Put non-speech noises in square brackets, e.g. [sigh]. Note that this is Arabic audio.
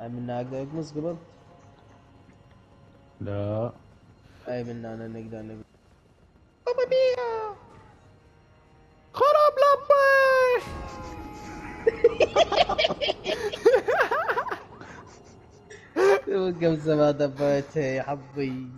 هاي منا أقدر اقمص قبل لا. هاي منا أنا نقدر نقمص بابا ميا خراب لبي. [laughs] كم ما دبيتها يا حبي.